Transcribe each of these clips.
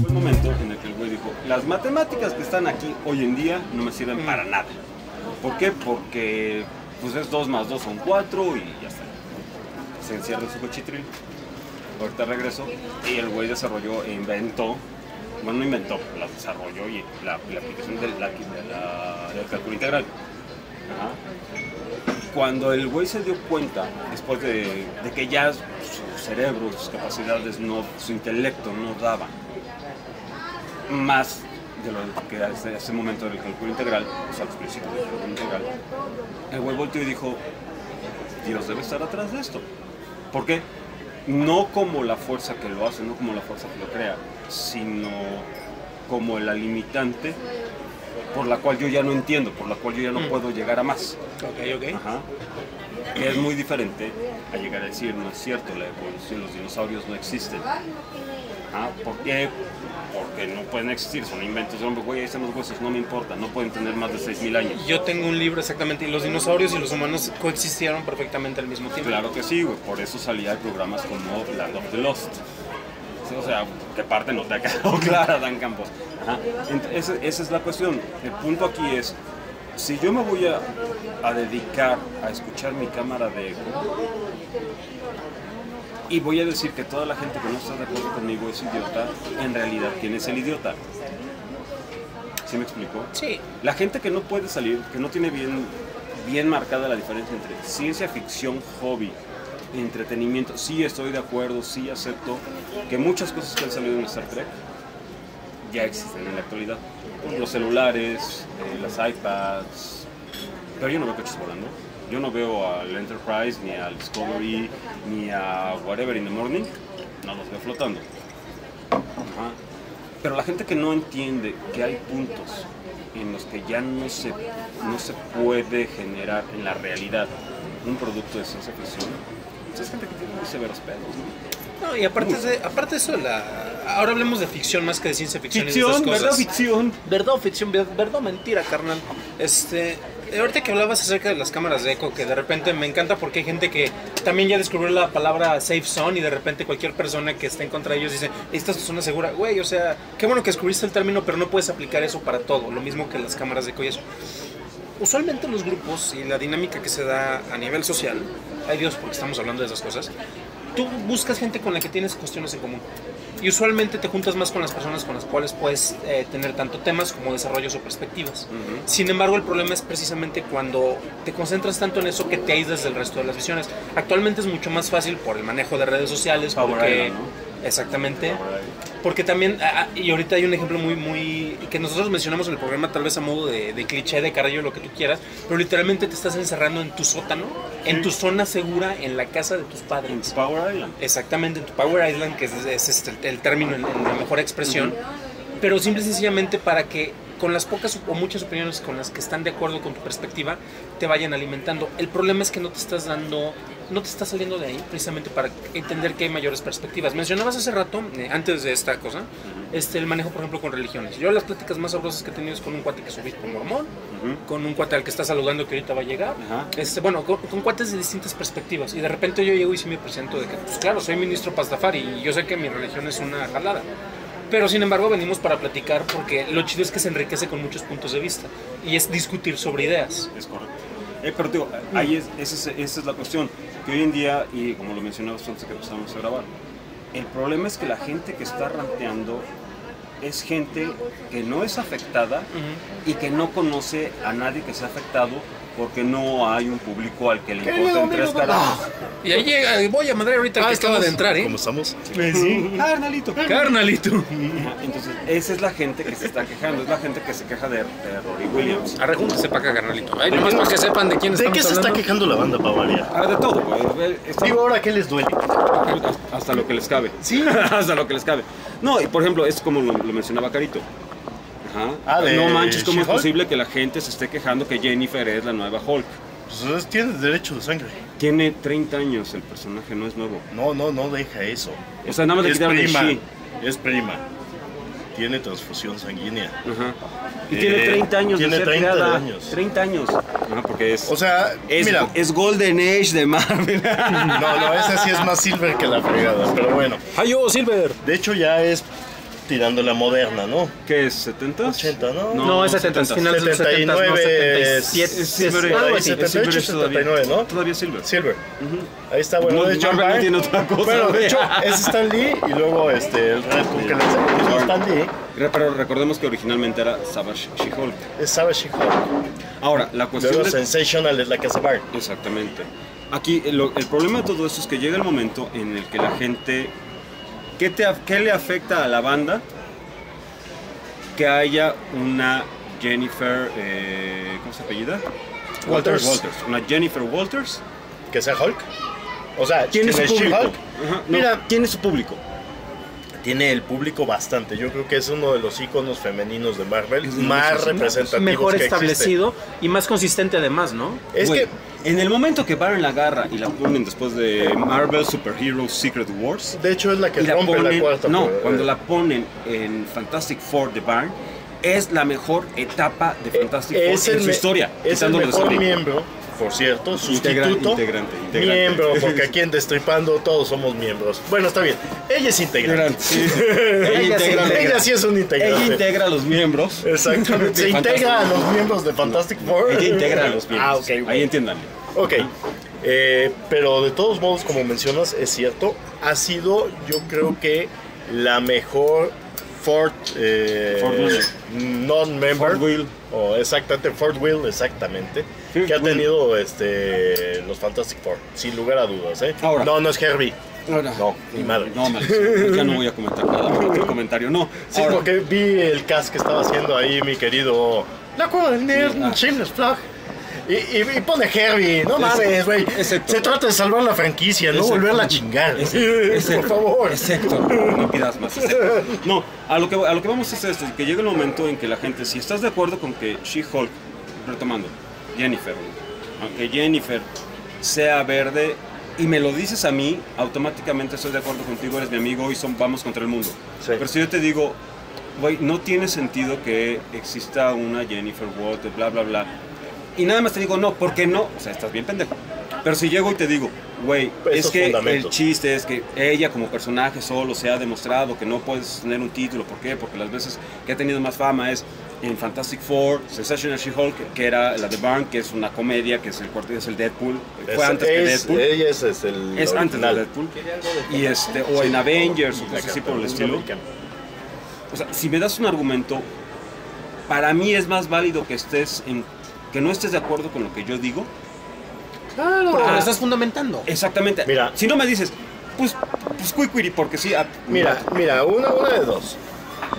Fue un momento en el que el güey dijo, las matemáticas que están aquí hoy en día no me sirven para nada. ¿Por qué? Porque pues es 2 más 2 son 4 y ya está. Se encierra en su cochitril. Ahorita regresó y el güey desarrolló e inventó, bueno no inventó, la desarrolló y la, la aplicación del, la- de la- del cálculo integral. Ajá. Cuando el güey se dio cuenta, después de, que ya su cerebro, sus capacidades, no, su intelecto no daban más de lo que ese, ese momento del cálculo integral, o sea, los principios del cálculo integral, el güey volteó y dijo, Dios debe estar atrás de esto. ¿Por qué? No como la fuerza que lo hace, no como la fuerza que lo crea, sino como la limitante por la cual yo ya no entiendo, por la cual yo ya no puedo llegar a más. Ok, ok. Ajá. Que es muy diferente a llegar a decir, no es cierto, la evolución, los dinosaurios no existen. Ajá. ¿Por qué? Porque no pueden existir, son inventos de hombre, güey, ahí están los huesos, no me importa, no pueden tener más de 6.000 años. Yo tengo un libro exactamente, y los dinosaurios y los humanos coexistieron perfectamente al mismo tiempo. Claro que sí, güey, por eso salía de programas como Land of the Lost. O sea, ¿qué parte no te ha quedado clara, Dan Campos? Esa, esa es la cuestión. El punto aquí es, si yo me voy a, a dedicar a escuchar mi cámara de eco y voy a decir que toda la gente que no está de acuerdo conmigo es idiota, en realidad, ¿quién es el idiota? ¿Sí me explico? Sí. La gente que no puede salir, que no tiene bien, bien marcada la diferencia entre ciencia ficción, hobby, entretenimiento, sí estoy de acuerdo, sí acepto que muchas cosas que han salido en Star Trek ya existen en la actualidad. Los celulares, eh, las iPads, pero yo no veo coches volando. Yo no veo al Enterprise, ni al Discovery, ni a Whatever in the Morning. No los veo flotando. Ajá. Pero la gente que no entiende que hay puntos en los que ya no se, no se puede generar en la realidad un producto de ciencia ficción, pues es gente que tiene muy severos pedos. ¿no? No, y aparte de, aparte de eso, la... ahora hablemos de ficción más que de ciencia ficción. y esas Ficción, ¿verdad? cosas. Ficción. Verdad ficción, ver- verdad mentira, carnal. Este, ahorita que hablabas acerca de las cámaras de eco, que de repente me encanta porque hay gente que también ya descubrió la palabra safe zone y de repente cualquier persona que esté en contra de ellos dice, esta es tu zona segura. Güey, o sea, qué bueno que descubriste el término, pero no puedes aplicar eso para todo. Lo mismo que las cámaras de eco y eso. Usualmente los grupos y la dinámica que se da a nivel social, ay Dios, porque estamos hablando de esas cosas, tú buscas gente con la que tienes cuestiones en común. Y usualmente te juntas más con las personas con las cuales puedes eh, tener tanto temas como desarrollos o perspectivas. Sin embargo, el problema es precisamente cuando te concentras tanto en eso que te aíslas del resto de las visiones. Actualmente es mucho más fácil por el manejo de redes sociales, Power porque... Island, Exactamente. Porque también, ah, ah, y ahorita hay un ejemplo muy, muy, que nosotros mencionamos en el programa, tal vez a modo de, de cliché, de carrillo, lo que tú quieras, pero literalmente te estás encerrando en tu sótano, en tu zona segura, en la casa de tus En padres. Power Island. Exactamente, en tu Power Island, que es, es este el, término en, en la mejor expresión, pero simple y sencillamente para que con las pocas o muchas opiniones con las que están de acuerdo con tu perspectiva, te vayan alimentando. El problema es que no te estás dando, no te estás saliendo de ahí precisamente para entender que hay mayores perspectivas. Mencionabas hace rato, eh, antes de esta cosa, este, el manejo, por ejemplo, con religiones. Yo las pláticas más sabrosas que he tenido es con un cuate que es obispo mormón, Ujú. con un cuate al que está saludando que ahorita va a llegar. Ajá. Este, bueno, con, con cuates de distintas perspectivas. Y de repente yo llego y sí me presento de que, pues claro, soy ministro Pastafari y yo sé que mi religión es una jalada. Pero sin embargo venimos para platicar porque lo chido es que se enriquece con muchos puntos de vista. Y es discutir sobre ideas. Es correcto. Eh, pero digo, ahí es, esa, es, esa es la cuestión. Que hoy en día, y como lo mencionabas antes que empezamos a grabar, el problema es que la gente que está ranteando es gente que no es afectada y que no conoce a nadie que sea afectado porque no hay un público al que le importen tres carajos. Y ahí llega, voy a madre ahorita el que acaba de entrar, ¿eh? ¿Cómo estamos? Sí, carnalito. Carnalito. Entonces, esa es la gente que se está quejando, es la gente que se queja de, de Rory Williams. Arre, júntese para acá, carnalito. Ay, nomás para que sepan de quién ¿De estamos qué se está quejando la banda Pavaria? Ah, de todo, güey. Digo, ahora, ¿qué les duele? hasta lo que les cabe. Sí. hasta lo que les cabe. No, y por ejemplo, es como lo, lo mencionaba Carito. Ajá. Ah, de no manches, ¿cómo es posible que la gente se esté quejando que Jennifer es la nueva Hulk? Pues es- tienes derecho de sangre. Tiene 30 años el personaje, no es nuevo. No, no, no deja eso. O sea, nada más le quitaron el prima. she. Es prima. tiene transfusión sanguínea. Ajá. Y Eh, tiene 30 años tiene de ser 30 creada. años. 30 años. Ajá, porque es, O sea, es, mira, es Golden Age de Marvel. no, no, ese sí es más silver que la fregada, pero bueno. ¡Hayo, Silver! De hecho ya es tirando la moderna, ¿no? ¿Qué es? ¿70? 80, ¿no? No, es 70, finales de los 70, no 79, 77. Es Silver algo Age. así. 78, Silver Age todavía. 79, ¿no? Todavía Silver. Silver. Ahí está, bueno, No, de hecho, Marvel no tiene otra cosa, Bueno, de güey. hecho, es Stan Lee y luego este, el resto que le hace Stan Lee Pero recordemos que originalmente era Savage She-Hulk. es Savage Hulk. Ahora, la cuestión Luego de... Sensational es la que Bart. Exactamente. Aquí el, el problema de todo esto es que llega el momento en el que la gente... ¿Qué, te, qué le afecta a la banda? Que haya una Jennifer... eh, ¿Cómo se apellida? Walters. Walters. Una Jennifer Walters. Que sea Hulk. O sea, Tiene su es público. She-Hulk. Ajá, no, Mira, tiene su público. tiene el público bastante. Yo creo que es uno de los iconos femeninos de Marvel Es más representativos Mejor que existe. establecido y más consistente además, ¿no? Es Güey, que, En el momento que Baron la agarra y la ponen después de Marvel Super Heroes Secret Wars... de hecho, es la que la rompe ponen, la cuarta. no, pero, cuando eh, la ponen en Fantastic Four de Barn, es la mejor etapa de Fantastic Four en su historia. Es el mejor miembro, por cierto, sustituto. integrante, integrante. Miembro, porque aquí en Destripando todos somos miembros. Bueno, está bien. Ella es integrante. Integrante, sí, sí. Ella, Ella sí, integra, Ella sí es un integrante. ella integra a los miembros. Exactamente. Se integra a los miembros de Fantastic Four. Ella integra a los miembros. Ah, ok. Ahí bueno. entiéndanlo. Ok. Eh, pero de todos modos, como mencionas, es cierto. Ha sido, yo creo que, la mejor Ford, eh, Ford non-member. Ford Wheel. O exactamente, Ford Wheel, exactamente. Sí, que ha bueno. tenido este, los Fantastic Four, sin lugar a dudas. ¿eh? Ahora. no, no es Herbie. No, No, ni madre. No, ya no voy a comentar nada. Otro comentario, no. Sí, Ahora, porque vi el cast que estaba haciendo ahí mi querido. La cueva del nerd, Ah. Shameless Plug. Y, y, y pone Herbie, no mames, güey. Se trata de salvar la franquicia, no volverla a chingar. Excepto- Por favor. Excepto, no pidas más. excepto. No, a lo, que, a lo que vamos es esto, que llega el momento en que la gente, si estás de acuerdo con que She-Hulk, retomando, Jennifer, aunque Jennifer sea verde y me lo dices a mí, automáticamente estoy de acuerdo contigo, eres mi amigo y son, vamos contra el mundo. Sí. Pero si yo te digo, güey, no tiene sentido que exista una Jennifer Walters, bla, bla, bla. Y nada más te digo, no, ¿por qué no? O sea, estás bien pendejo. Pero si llego y te digo, güey, es que el chiste es que ella como personaje solo se ha demostrado que no puedes tener un título. ¿Por qué? Porque las veces que ha tenido más fama es en Fantastic Four, Sensational She-Hulk, que era la de Barn, que es una comedia, que es el cuarto, es el Deadpool. Fue Es- antes que es- Deadpool. Ella es, es el. Es antes de. Deadpool. Y este, o en Avengers o cosas así por el estilo. americana. O sea, si me das un argumento, para mí es más válido que estés en que no estés de acuerdo con lo que yo digo. Claro, porque Ah. lo estás fundamentando. Exactamente. Mira. si no me dices, pues, pues cuicuiri, porque sí. ah, Mira, mira, una, una de dos.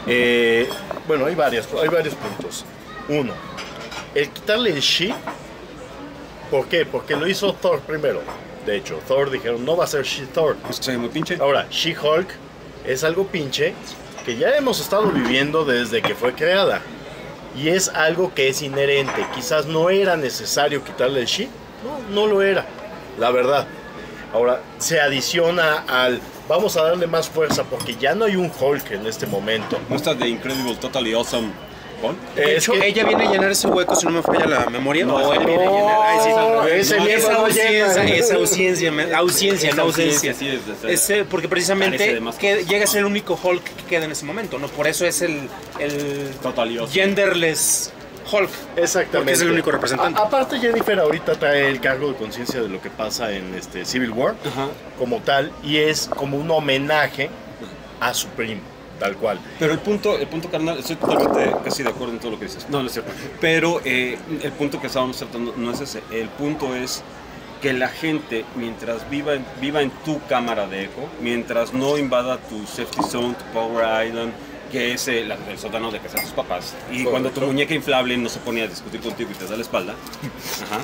Eh, bueno, hay varias, hay varios puntos. Uno, el quitarle el she. ¿Por qué? Porque lo hizo Thor primero. De hecho, Thor dijeron, no va a ser she Thor. pues, pinche. Ahora, She-Hulk es algo pinche que ya hemos estado viviendo desde que fue creada. Y es algo que es inherente. Quizás no era necesario quitarle el She. No, no lo era. La verdad. Ahora, se adiciona al... Vamos a darle más fuerza porque ya no hay un Hulk en este momento. ¿No estás de Incredible, Totally Awesome Hulk? De Es hecho, que- ella viene a llenar ese hueco, si no me falla la memoria. No, o él viene a llenar. Ay, sí, no, ese no, esa no ausencia, llena. esa ausencia, ausencia, no ausencia. sí, es de- Ese, porque precisamente que llega a ser el único Hulk que queda en ese momento, ¿no? Por eso es el, el Totally Awesome. genderless Hulk. Exactamente. Porque es el único representante. A- aparte, Jennifer ahorita trae el cargo de conciencia de lo que pasa en este Civil War Ajá. como tal y es como un homenaje a su primo, tal cual. Pero el punto, el punto carnal, estoy totalmente casi de acuerdo en todo lo que dices. No, no es cierto. Pero eh, el punto que estábamos tratando no es ese. El punto es que la gente, mientras viva viva en tu cámara de eco, mientras no invada tu safety zone, tu power island, que es el, el sótano de casa de tus papás, y cuando tu muñeca inflable no se pone a discutir contigo y te da la espalda, ajá,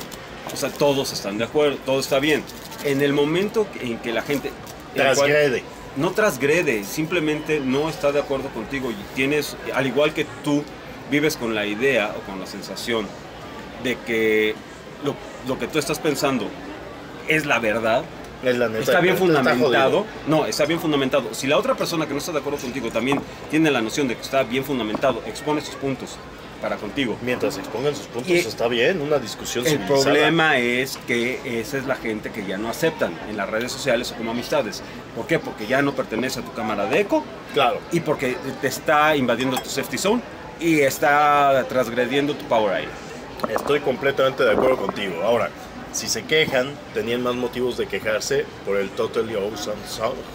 o sea, todos están de acuerdo, todo está bien. En el momento en que la gente... en el cual- Transgrede. no transgrede, simplemente no está de acuerdo contigo y tienes, al igual que tú, vives con la idea o con la sensación de que lo, lo que tú estás pensando es la verdad, Es la neta, está bien está fundamentado. No, está bien fundamentado. Si la otra persona que no está de acuerdo contigo también tiene la noción de que está bien fundamentado, expone sus puntos para contigo. Mientras expongan sus puntos Y- está bien, una discusión El civilizada. problema es que esa es la gente que ya no aceptan en las redes sociales o como amistades. ¿Por qué? Porque ya no pertenece a tu cámara de eco Claro. y porque te está invadiendo tu safety zone y está transgrediendo tu power aire. Estoy completamente de acuerdo contigo. Ahora, si se quejan, tenían más motivos de quejarse por el Totally Awesome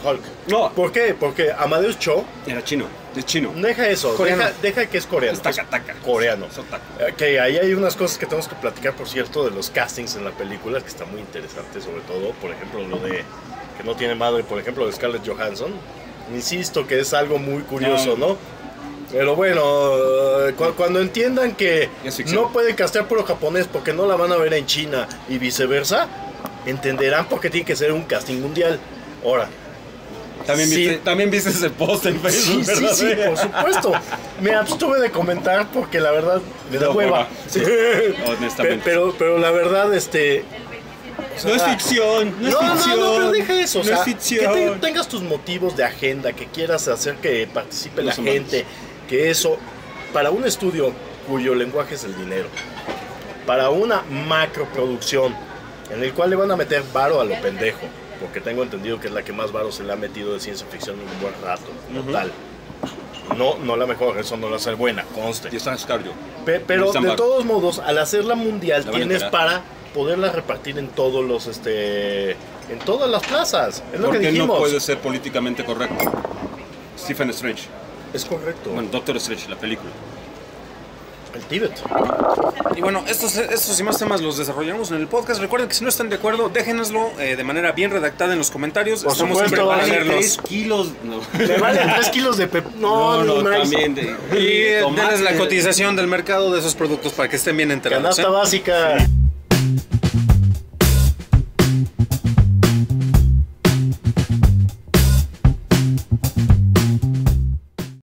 Hulk. No, ¿Por qué? Porque Amadeus Cho, era chino, es chino. deja eso, deja, deja que es coreano. Es taca, taca. Coreano. Es. Eh, Que ahí hay unas cosas que tenemos que platicar, por cierto, de los castings en la película, que está muy interesante, sobre todo, por ejemplo, lo de que no tiene madre, por ejemplo, de Scarlett Johansson. Insisto que es algo muy curioso, No. ¿no? Pero bueno, eh, cu- cuando entiendan que Es no pueden castear puro japonés porque no la van a ver en China y viceversa, entenderán por qué tiene que ser un casting mundial. Ahora, También, Sí. viste, también viste ese post en sí, Facebook, sí, ¿verdad? sí, por supuesto. Me abstuve de comentar porque la verdad me da hueva. Sí. Honestamente. Pero, pero la verdad, este. o no es ficción, no es No, no, ficción. no, pero deja eso. o no sea, es que ficción. te- tengas tus motivos de agenda, que quieras hacer que participe la humanos. gente, que eso, para un estudio cuyo lenguaje es el dinero, para una macroproducción en el cual le van a meter varo a lo pendejo, porque tengo entendido que es la que más varo se le ha metido de ciencia ficción en un buen rato, total. No, no la mejor, eso no la hace buena, conste. Y está. Pe- pero de todos modos, al hacerla mundial, La tienes para poderla repartir en todos los, este, en todas las plazas. Es lo ¿Por que qué dijimos. no puede ser políticamente correcto? Stephen Strange. Es correcto. Bueno, Doctor Strange, la película. el Tíbet. Y bueno, estos, estos y más temas los desarrollamos en el podcast. Recuerden que si no están de acuerdo, déjenoslo eh, de manera bien redactada en los comentarios. Por Estamos supuesto, siempre para vale, leerlos. Kilos. No. Le valen 3 kilos de pep. No, no, más. también. De, Y eh, denles la cotización del mercado de esos productos para que estén bien enterados. Canasta ¿eh? básica.